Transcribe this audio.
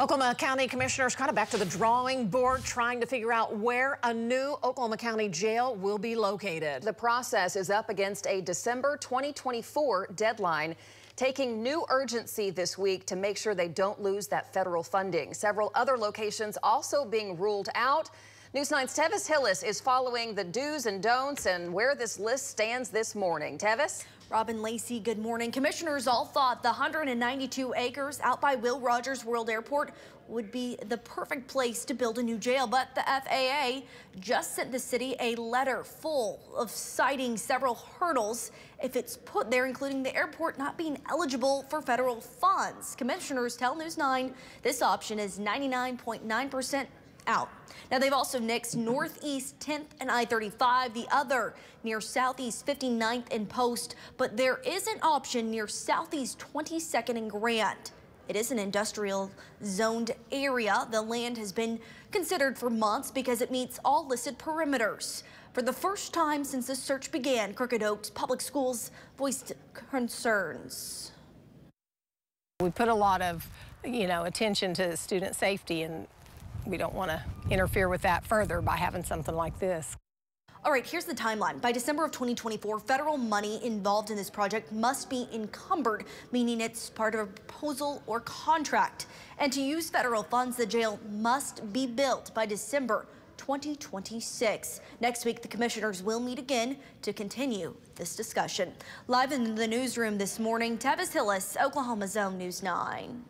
Oklahoma County Commissioners kind of back to the drawing board trying to figure out where a new Oklahoma County jail will be located. The process is up against a December 2024 deadline, taking new urgency this week to make sure they don't lose that federal funding. Several other locations also being ruled out. News 9's Tevis Hillis is following the do's and don'ts and where this list stands this morning. Tevis? Robin Lacey, good morning. Commissioners all thought the 192 acres out by Will Rogers World Airport would be the perfect place to build a new jail, but the FAA just sent the city a letter full of citing several hurdles if it's put there, including the airport not being eligible for federal funds. Commissioners tell News 9 this option is 99.9% out. Now they've also nixed Northeast 10th and I-35, the other near Southeast 59th and Post, but there is an option near Southeast 22nd and Grant. It is an industrial zoned area. The land has been considered for months because it meets all listed perimeters. For the first time since the search began, Crooked Oaks Public Schools voiced concerns. We put a lot of, you know, attention to student safety and we don't want to interfere with that further by having something like this. All right, here's the timeline. By December of 2024, federal money involved in this project must be encumbered, meaning it's part of a proposal or contract. And to use federal funds, the jail must be built by December 2026. Next week, the commissioners will meet again to continue this discussion. Live in the newsroom this morning, Tevis Hillis, Oklahoma's Own News 9.